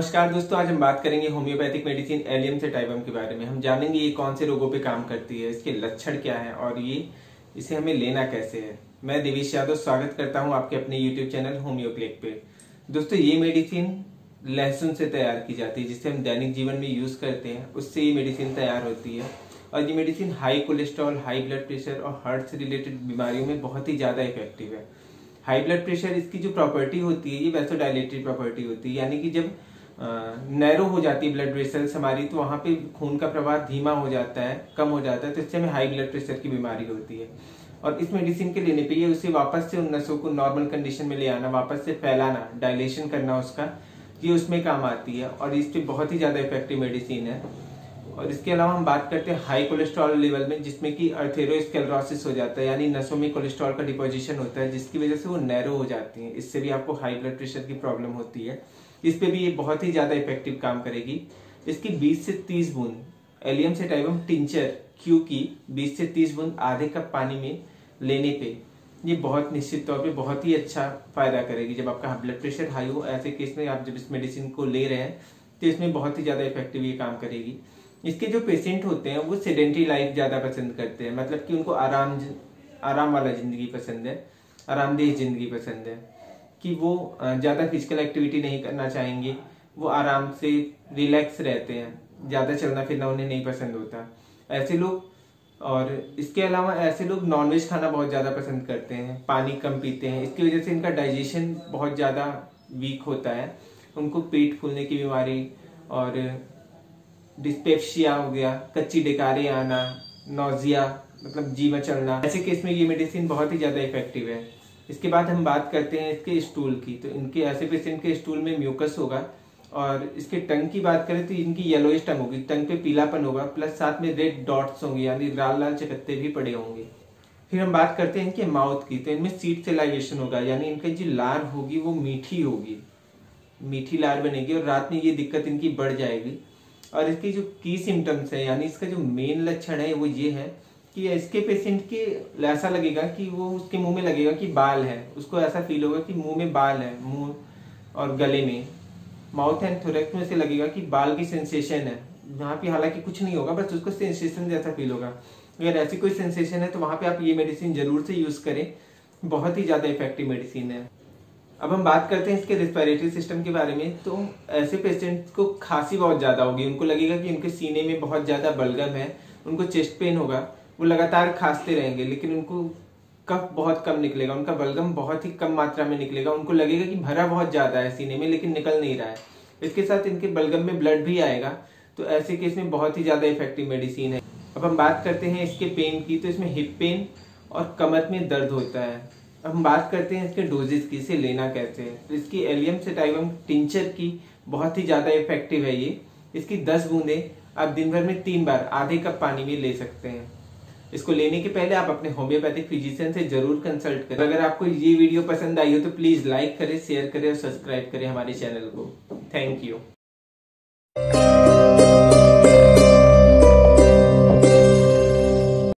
नमस्कार दोस्तों, आज हम बात करेंगे होम्योपैथिक मेडिसिन एलियम से टाइबम के बारे में। हम जानेंगे ये कौन से रोगों पे काम करती है, इसके लक्षण क्या है और ये, इसे हमें लेना कैसे है। मैं देवेश यादव स्वागत करता हूँ आपके अपने यूट्यूब चैनल होम्योक्लिक पे। दोस्तों, ये मेडिसिन लहसुन से तैयार की जाती है, जिसे हम दैनिक जीवन में यूज़ करते हैं, उससे ये मेडिसिन तैयार होती है। और ये medicine high cholesterol high blood pressure और हार्ट से रिलेटेड बीमारियों में बहुत ही ज़्यादा इफ़ेक्टिव है। हाई ब्लड प्रेशर इसकी जो प्रॉपर्टी होती है, ये वैसोडाइलेटरी प्रॉपर्टी होती है, यानी कि जब नैरो हो जाती है ब्लड वेसल्स हमारी तो वहाँ पे खून का प्रवाह धीमा हो जाता है, कम हो जाता है तो इससे हमें हाई ब्लड प्रेशर की बीमारी होती है। और इस मेडिसिन के लेने पे ये उसे वापस से उन नसों को नॉर्मल कंडीशन में ले आना, वापस से फैलाना डायलेशन करना उसका, ये उसमें काम आती है। और इस पर बहुत ही ज़्यादा इफ़ेक्टिव मेडिसिन है। और इसके अलावा हम बात करते हैं हाई कोलेस्ट्रॉल लेवल में, जिसमें कि अर्थेरोस्केलरोसिस हो जाता है, यानी नसों में कोलेस्ट्रॉल का डिपोजिशन होता है, जिसकी वजह से वो नैरो हो जाती है। इससे भी आपको हाई ब्लड प्रेशर की प्रॉब्लम होती है। इस पे भी ये बहुत ही ज़्यादा इफ़ेक्टिव काम करेगी। इसकी 20 से 30 बूंद, एलियम से टाइबम टिंचर क्यू की 20 से 30 बूंद आधे कप पानी में लेने पे ये बहुत निश्चित तौर पे बहुत ही अच्छा फ़ायदा करेगी। जब आपका ब्लड प्रेशर हाई हो, ऐसे केस में आप जब इस मेडिसिन को ले रहे हैं तो इसमें बहुत ही ज़्यादा इफ़ेक्टिव ये काम करेगी। इसके जो पेशेंट होते हैं, वो सेडेंट्री लाइफ ज़्यादा पसंद करते हैं। मतलब कि उनको आराम आराम वाला ज़िंदगी पसंद है, आरामदेह ज़िंदगी पसंद है। कि वो ज़्यादा फ़िज़िकल एक्टिविटी नहीं करना चाहेंगे, वो आराम से रिलैक्स रहते हैं, ज़्यादा चलना फिरना उन्हें नहीं पसंद होता। ऐसे लोग, और इसके अलावा ऐसे लोग नॉनवेज खाना बहुत ज़्यादा पसंद करते हैं, पानी कम पीते हैं, इसकी वजह से इनका डाइजेशन बहुत ज़्यादा वीक होता है। उनको पेट फूलने की बीमारी और डिस्पेप्शिया हो गया, कच्ची डिकारी आना नोजिया मतलब जीवा चलना ऐसे केस में ये मेडिसिन बहुत ही ज़्यादा इफ़ेक्टिव है। इसके बाद हम बात करते हैं इसके स्टूल की। तो इनके ऐसे पेशेंट के स्टूल में म्यूकस होगा और इसके टंग की बात करें तो इनकी येलोइश टंग होगी। टंग पे पीलापन होगा प्लस साथ में रेड डॉट्स होंगे, यानी लाल लाल चकत्ते भी पड़े होंगे। फिर हम बात करते हैं इनके माउथ की। तो इनमें सीट सेलाइजेशन होगा, यानी इनकी जो लार होगी वो मीठी होगी। मीठी लार बनेगी और रात में ये दिक्कत इनकी बढ़ जाएगी। और इसकी जो की सिम्टम्स है, यानी इसका जो मेन लक्षण है वो ये है कि इसके पेशेंट के ऐसा लगेगा कि वो उसके मुँह में लगेगा कि बाल है। उसको ऐसा फील होगा कि मुँह में बाल है, मुँह और गले में। माउथ एंड थोरेक्ट में से लगेगा कि बाल की सेंसेशन है। वहाँ पे हालाँकि कुछ नहीं होगा, बस उसको सेंसेशन जैसा फील होगा। अगर ऐसी कोई सेंसेशन है तो वहाँ पे आप ये मेडिसिन ज़रूर से यूज़ करें। बहुत ही ज़्यादा इफ़ेक्टिव मेडिसिन है। अब हम बात करते हैं इसके रिस्पायरेटरी सिस्टम के बारे में। तो ऐसे पेशेंट को खांसी बहुत ज़्यादा होगी। उनको लगेगा कि उनके सीने में बहुत ज़्यादा बलगम है। उनको चेस्ट पेन होगा। वो लगातार खांसते रहेंगे, लेकिन उनको कफ बहुत कम निकलेगा, उनका बलगम बहुत ही कम मात्रा में निकलेगा, उनको लगेगा कि भरा बहुत ज़्यादा है सीने में, लेकिन निकल नहीं रहा है। इसके साथ इनके बलगम में ब्लड भी आएगा तो ऐसे केस में बहुत ही ज़्यादा इफ़ेक्टिव मेडिसिन है। अब हम बात करते हैं इसके पेन की तो इसमें हिप पेन और कमर में दर्द होता है। अब हम बात करते हैं इसके डोजेस की, इसे लेना कैसे है। तो इसकी एलियम सेटाइवम टिंचर की बहुत ही ज़्यादा इफ़ेक्टिव है ये। इसकी दस बूंदें आप दिन भर में तीन बार आधे कप पानी में ले सकते हैं। इसको लेने के पहले आप अपने होम्योपैथिक फिजिशियन से ज़रूर कंसल्ट करें। अगर आपको ये वीडियो पसंद आई हो तो प्लीज़ लाइक करें शेयर करें और सब्सक्राइब करें हमारे चैनल को। Thank you